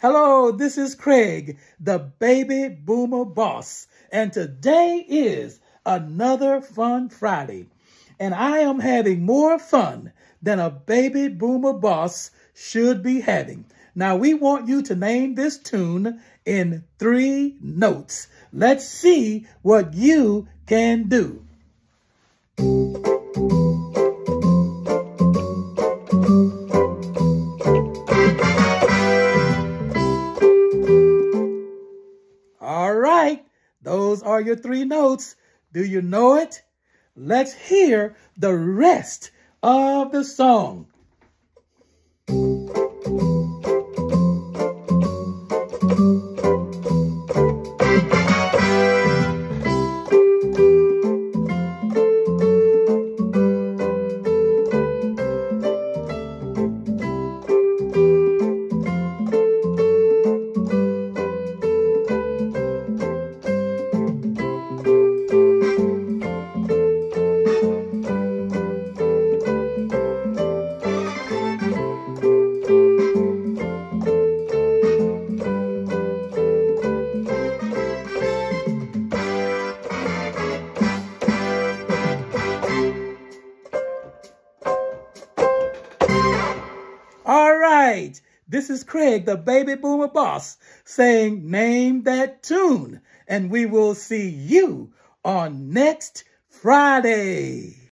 Hello, this is Craig, the baby boomer boss, and today is another fun Friday. And I am having more fun than a baby boomer boss should be having. Now, we want you to name this tune in three notes. Let's see what you can do. Those are your three notes. Do you know it? Let's hear the rest of the song. This is Craig, the baby boomer boss, saying name that tune. And we will see you on next Friday.